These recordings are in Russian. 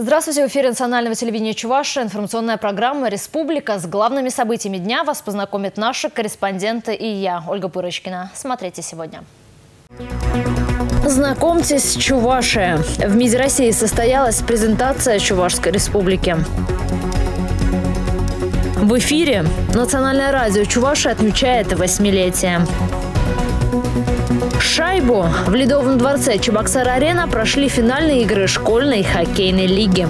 Здравствуйте, в эфире национального телевидения Чувашия. Информационная программа «Республика». С главными событиями дня вас познакомят наши корреспонденты и я, Ольга Пырочкина. Смотрите сегодня. Знакомьтесь, Чувашия. В МИДе России состоялась презентация Чувашской республики. В эфире Национальное радио Чувашия отмечает восьмилетие. Шайбу в Ледовом дворце Чебоксар-Арена прошли финальные игры школьной хоккейной лиги.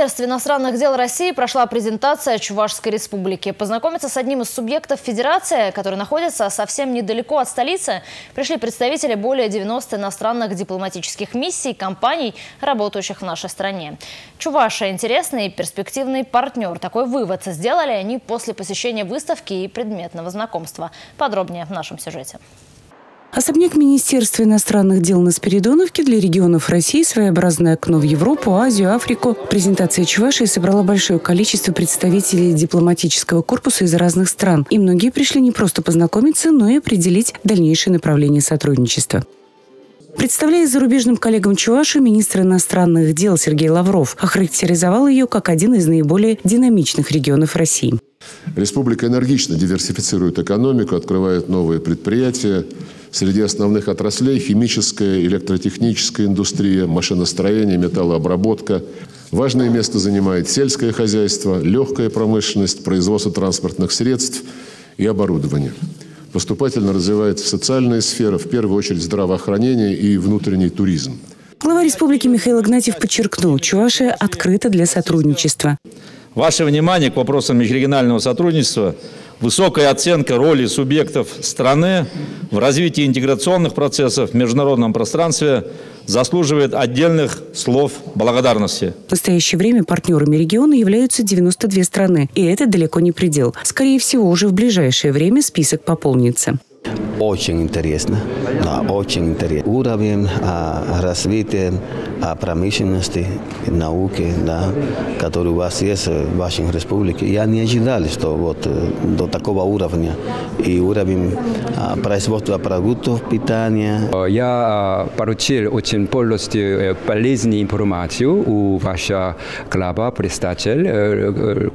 Министерстве иностранных дел России прошла презентация Чувашской республики. Познакомиться с одним из субъектов Федерации, который находится совсем недалеко от столицы, пришли представители более 90 иностранных дипломатических миссий, компаний, работающих в нашей стране. Чуваша – интересный и перспективный партнер. Такой вывод сделали они после посещения выставки и предметного знакомства. Подробнее в нашем сюжете. Особняк Министерства иностранных дел на Спиридоновке для регионов России – своеобразное окно в Европу, Азию, Африку. Презентация Чувашии собрала большое количество представителей дипломатического корпуса из разных стран. И многие пришли не просто познакомиться, но и определить дальнейшее направление сотрудничества. Представляя зарубежным коллегам Чувашию, министр иностранных дел Сергей Лавров охарактеризовал ее как один из наиболее динамичных регионов России. Республика энергично диверсифицирует экономику, открывает новые предприятия, Среди основных отраслей – химическая, электротехническая индустрия, машиностроение, металлообработка. Важное место занимает сельское хозяйство, легкая промышленность, производство транспортных средств и оборудования. Поступательно развивается социальная сфера, в первую очередь здравоохранение и внутренний туризм. Глава республики Михаил Игнатьев подчеркнул, Чувашия открыта для сотрудничества. Ваше внимание к вопросам межрегионального сотрудничества Высокая оценка роли субъектов страны в развитии интеграционных процессов в международном пространстве заслуживает отдельных слов благодарности. В настоящее время партнерами региона являются 92 страны, и это далеко не предел. Скорее всего, уже в ближайшее время список пополнится. Очень интересно, да, очень интересно. Уровень а, развития а, промышленности, науки, да, который у вас есть в вашей республике. Я не ожидал, что вот э, до такого уровня и уровень а, производства продуктов питания. Я а, получил очень полностью э, полезную информацию у вашего клуба представителя, э,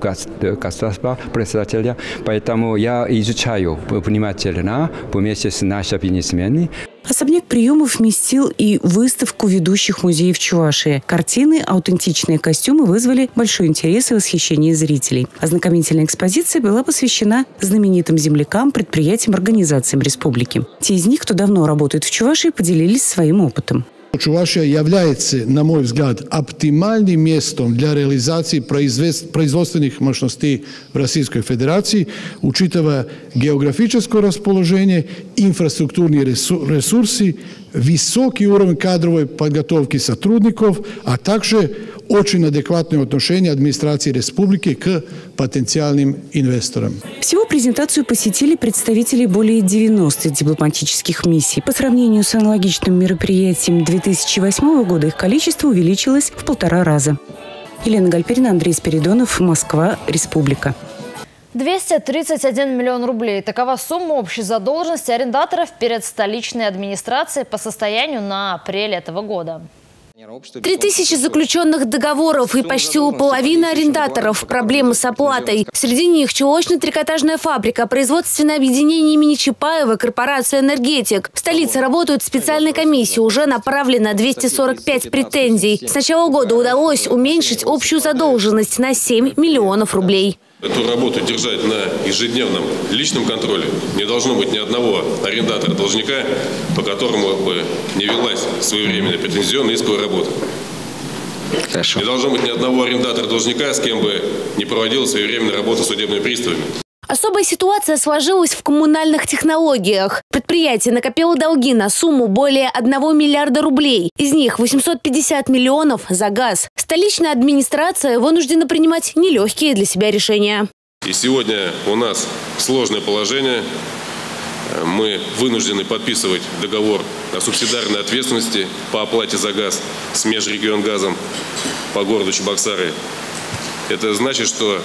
государства представителя, поэтому я изучаю внимательно с нашими бизнесменами. Особняк приемов вместил и выставку ведущих музеев Чувашии. Картины, аутентичные костюмы вызвали большой интерес и восхищение зрителей. Ознакомительная экспозиция была посвящена знаменитым землякам, предприятиям, организациям республики. Те из них, кто давно работает в Чувашии, поделились своим опытом. Чувашия является, на мой взгляд, оптимальным местом для реализации производственных мощностей в Российской Федерации, учитывая географическое расположение, инфраструктурные ресурсы, высокий уровень кадровой подготовки сотрудников, а также очень адекватное отношение администрации республики к потенциальным инвесторам. Всего презентацию посетили представители более 90 дипломатических миссий. По сравнению с аналогичным мероприятием 2008 года их количество увеличилось в полтора раза. Елена Гальперина, Андрей Спиридонов, Москва, Республика. 231 миллион рублей. Такова сумма общей задолженности арендаторов перед столичной администрацией по состоянию на апрель этого года. Три тысячи заключенных договоров и почти у половины арендаторов проблемы с оплатой. Среди них чулочно-трикотажная фабрика, производственное объединение имени Чапаева, корпорация «Энергетик». В столице работают специальные комиссии, уже направлено 245 претензий. С начала года удалось уменьшить общую задолженность на 7 миллионов рублей. Эту работу держать на ежедневном личном контроле не должно быть ни одного арендатора-должника, по которому бы не велась своевременная претензионная исковая работа. Хорошо. Не должно быть ни одного арендатора-должника, с кем бы не проводила своевременная работа судебными приставами. Особая ситуация сложилась в коммунальных технологиях. Предприятие накопило долги на сумму более 1 миллиарда рублей. Из них 850 миллионов за газ. Столичная администрация вынуждена принимать нелегкие для себя решения. И сегодня у нас сложное положение. Мы вынуждены подписывать договор о субсидарной ответственности по оплате за газ с межрегион газом по городу Чебоксары. Это значит, что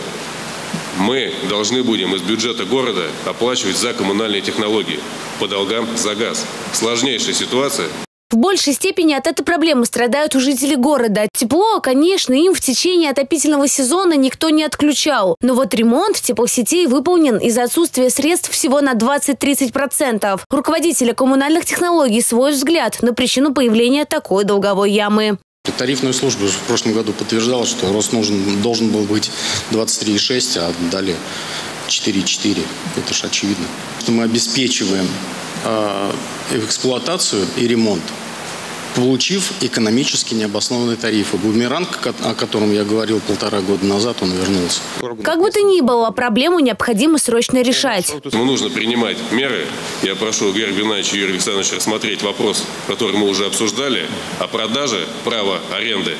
мы должны будем из бюджета города оплачивать за коммунальные технологии, по долгам за газ. Сложнейшая ситуация. В большей степени от этой проблемы страдают у жителей города. Тепло, конечно, им в течение отопительного сезона никто не отключал. Но вот ремонт теплосетей выполнен из-за отсутствия средств всего на 20-30%. Руководителя коммунальных технологий свой взгляд на причину появления такой долговой ямы. Тарифную службу в прошлом году подтверждала, что рост нужен, должен был быть 23,6, а дали 4,4. Это же очевидно. Что мы обеспечиваем э, эксплуатацию и ремонт получив экономически необоснованные тарифы. Бумеранг, о котором я говорил полтора года назад, он вернулся. Как бы то ни было, проблему необходимо срочно решать. Ну, нужно принимать меры. Я прошу Георгия Геннадьевича и Юрия Александровича рассмотреть вопрос, который мы уже обсуждали, о продаже права аренды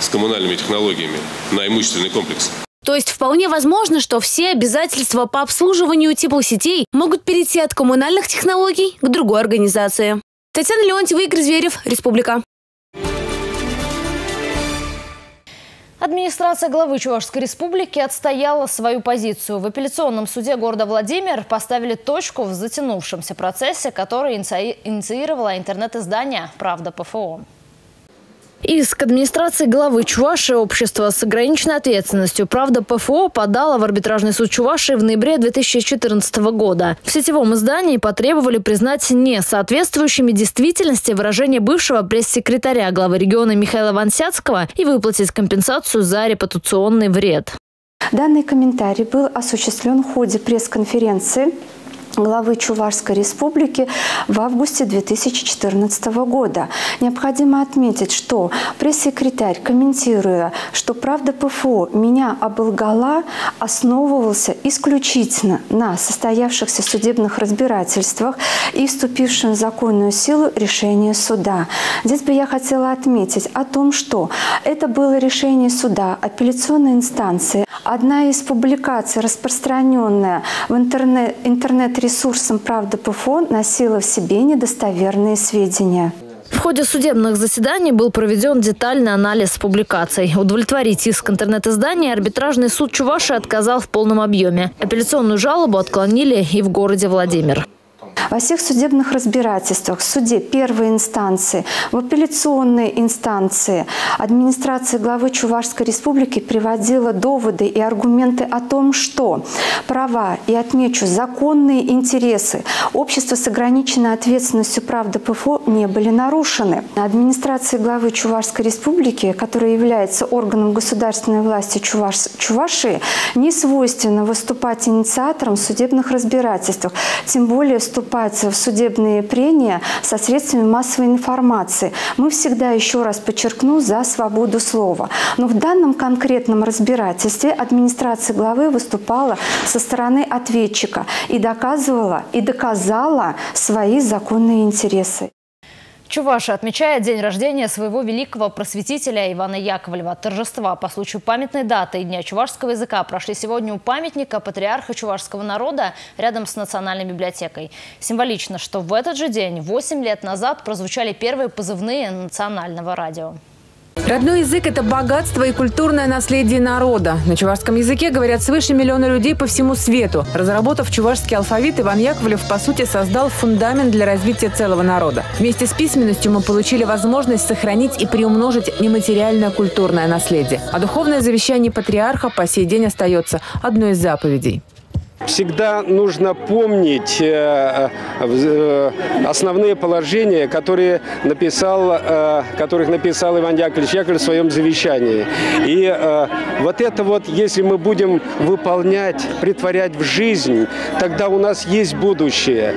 с коммунальными технологиями на имущественный комплекс. То есть вполне возможно, что все обязательства по обслуживанию теплосетей могут перейти от коммунальных технологий к другой организации. Татьяна Леонтьева, Игорь Зверев, Республика. Администрация главы Чувашской республики отстояла свою позицию. В апелляционном суде города Владимир поставили точку в затянувшемся процессе, который инициировало интернет-издание «Правда ПФО». Иск администрации главы Чуваши общества с ограниченной ответственностью «Правда ПФО» подала в арбитражный суд Чуваши в ноябре 2014 года. В сетевом издании потребовали признать несоответствующими действительности выражения бывшего пресс-секретаря главы региона Михаила Вансяцкого и выплатить компенсацию за репутационный вред. Данный комментарий был осуществлен в ходе пресс-конференции главы Чувашской республики в августе 2014 года. Необходимо отметить, что пресс-секретарь, комментируя, что правда ПФО меня оболгала, основывался исключительно на состоявшихся судебных разбирательствах и вступившем в законную силу решения суда. Здесь бы я хотела отметить о том, что это было решение суда апелляционной инстанции. Одна из публикаций, распространенная в интернет, интернет ресурсом «Правда ПФО» носила в себе недостоверные сведения. В ходе судебных заседаний был проведен детальный анализ публикаций. Удовлетворить иск интернет-издания арбитражный суд Чуваши отказал в полном объеме. Апелляционную жалобу отклонили и в городе Владимир. Во всех судебных разбирательствах, в суде первой инстанции, в апелляционной инстанции администрация главы Чувашской республики приводила доводы и аргументы о том, что права и, отмечу, законные интересы общества с ограниченной ответственностью правда ПФО не были нарушены. Администрация главы Чувашской республики, которая является органом государственной власти Чуваш... Чувашии, не свойственно выступать инициатором в судебных разбирательствах, тем более вступать вступать в судебные прения со средствами массовой информации. Мы всегда, еще раз подчеркну, за свободу слова. Но в данном конкретном разбирательстве администрация главы выступала со стороны ответчика и доказывала и доказала свои законные интересы. Чуваша отмечает день рождения своего великого просветителя Ивана Яковлева. Торжества по случаю памятной даты и Дня чувашского языка прошли сегодня у памятника патриарха чувашского народа рядом с Национальной библиотекой. Символично, что в этот же день, 8 лет назад, прозвучали первые позывные национального радио. Родной язык – это богатство и культурное наследие народа. На чувашском языке говорят свыше миллиона людей по всему свету. Разработав чувашский алфавит, Иван Яковлев, по сути, создал фундамент для развития целого народа. Вместе с письменностью мы получили возможность сохранить и приумножить нематериальное культурное наследие. А духовное завещание патриарха по сей день остается одной из заповедей. Всегда нужно помнить э, э, основные положения, которые написал, э, которых написал Иван Яковлевич Яковлев в своем завещании. И вот это вот, если мы будем выполнять, притворять в жизнь, тогда у нас есть будущее.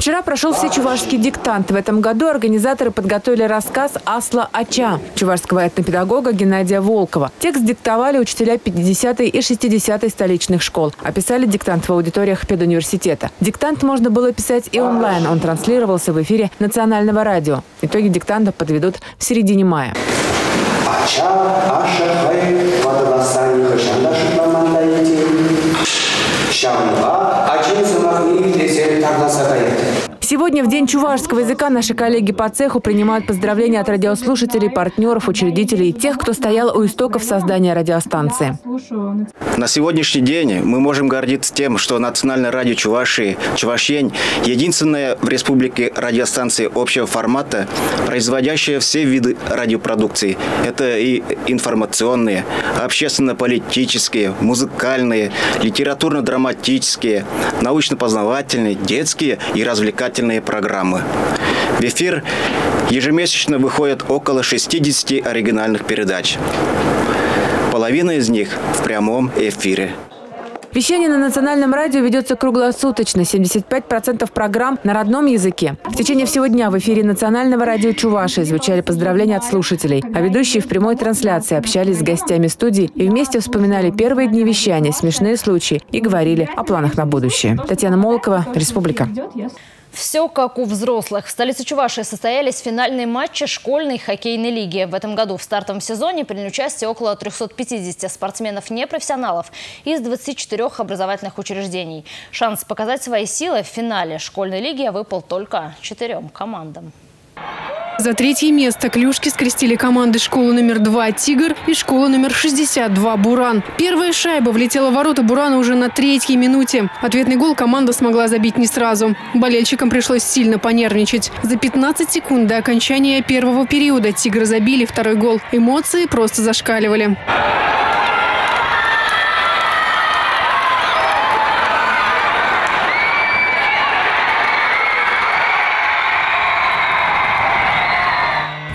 Вчера прошел всечувашский диктант. В этом году организаторы подготовили рассказ «Асла Ача» чувашского этнопедагога Геннадия Волкова. Текст диктовали учителя 50-й и 60-й столичных школ. Описали диктант в аудиториях педуниверситета. Диктант можно было писать и онлайн. Он транслировался в эфире национального радио. Итоги диктанта подведут в середине мая. Ача, Сегодня в День чувашского языка наши коллеги по цеху принимают поздравления от радиослушателей, партнеров, учредителей, тех, кто стоял у истоков создания радиостанции. На сегодняшний день мы можем гордиться тем, что Национальное радио Чувашии «Чувашень» – единственная в республике радиостанция общего формата, производящая все виды радиопродукции. Это и информационные, общественно-политические, музыкальные, литературно-драматические, научно-познавательные, детские и развлекательные программы. В эфир ежемесячно выходит около 60 оригинальных передач. Половина из них в прямом эфире. Вещание на национальном радио ведется круглосуточно. 75% программ на родном языке. В течение всего дня в эфире национального радио Чуваши звучали поздравления от слушателей, а ведущие в прямой трансляции общались с гостями студии и вместе вспоминали первые дни вещания, смешные случаи и говорили о планах на будущее. Татьяна Молокова, Республика. Все как у взрослых. В столице Чувашии состоялись финальные матчи школьной хоккейной лиги. В этом году в стартовом сезоне приняли участие около 350 спортсменов-непрофессионалов из 24 образовательных учреждений. Шанс показать свои силы в финале школьной лиги выпал только четырем командам. За третье место клюшки скрестили команды школы номер 2 «Тигр» и школа номер 62 «Буран». Первая шайба влетела в ворота «Бурана» уже на третьей минуте. Ответный гол команда смогла забить не сразу. Болельщикам пришлось сильно понервничать. За 15 секунд до окончания первого периода «Тигры» забили второй гол. Эмоции просто зашкаливали.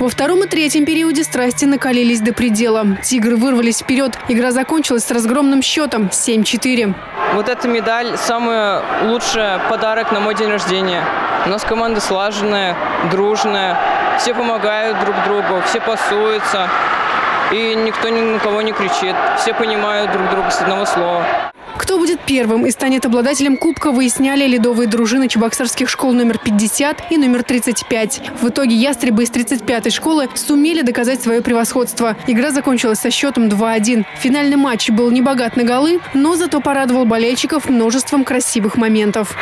Во втором и третьем периоде страсти накалились до предела. «Тигры» вырвались вперед. Игра закончилась с разгромным счетом 7-4. Вот эта медаль – самый лучший подарок на мой день рождения. У нас команда слаженная, дружная. Все помогают друг другу, все пасуются. И никто ни на кого не кричит. Все понимают друг друга с одного слова. Кто будет первым и станет обладателем кубка, выясняли ледовые дружины чебоксарских школ номер 50 и номер 35. В итоге ястребы из 35-й школы сумели доказать свое превосходство. Игра закончилась со счетом 2-1. Финальный матч был не богат на голы, но зато порадовал болельщиков множеством красивых моментов.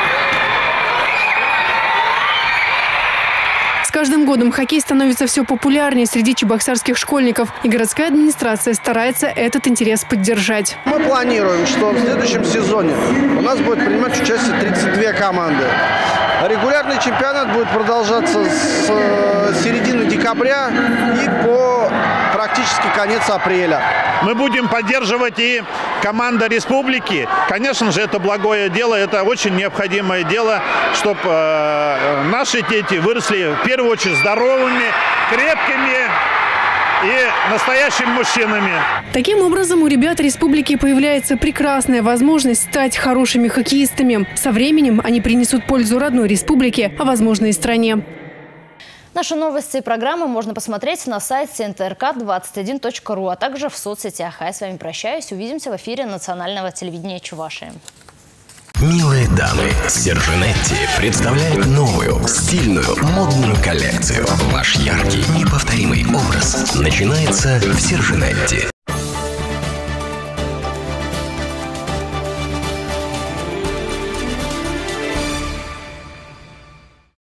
Каждым годом хоккей становится все популярнее среди чебоксарских школьников, и городская администрация старается этот интерес поддержать. Мы планируем, что в следующем сезоне у нас будет принимать участие 32 команды. Регулярный чемпионат будет продолжаться с э, середины декабря и по практически конец апреля. Мы будем поддерживать и команда республики. Конечно же, это благое дело, это очень необходимое дело, чтобы э, наши дети выросли в первую очередь здоровыми, крепкими, и настоящими мужчинами. Таким образом, у ребят республики появляется прекрасная возможность стать хорошими хоккеистами. Со временем они принесут пользу родной республике, а возможно и стране. Наши новости и программы можно посмотреть на сайте ntrk21.ru, а также в соцсетях. А я с вами прощаюсь. Увидимся в эфире национального телевидения Чувашии. Милые дамы, Сержанетти представляет новую, стильную, модную коллекцию. Ваш яркий, неповторимый образ начинается в Сержанетти.